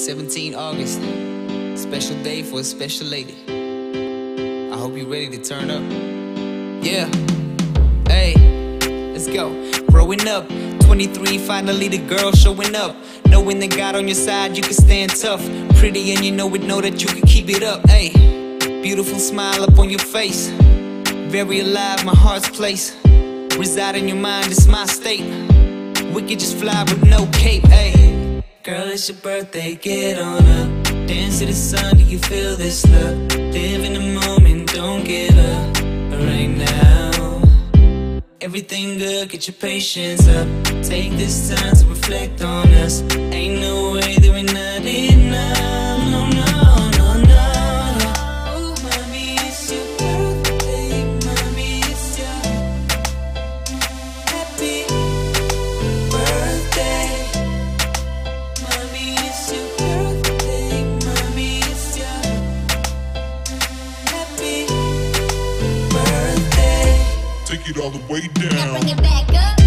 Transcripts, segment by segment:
17 August, special day for a special lady. I hope you're ready to turn up. Yeah, hey, let's go. Growing up, 23, finally the girl showing up. Knowing that God on your side, you can stand tough. Pretty and you know it, know that you can keep it up. Hey, beautiful smile up on your face. Very alive, my heart's place. Reside in your mind, it's my state. We could just fly with no cape, hey. It's your birthday, get on up. Dance to the sun, do you feel this love? Live in the moment, don't give up. Right now. Everything good, get your patience up. Take this time to reflect on us. Take it all the way Now bring down. it back up.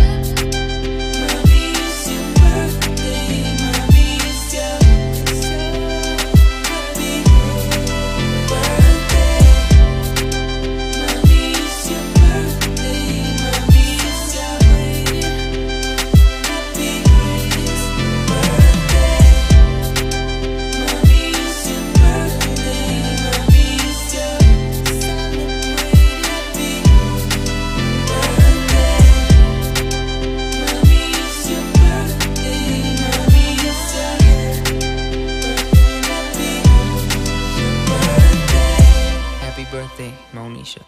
Monisha.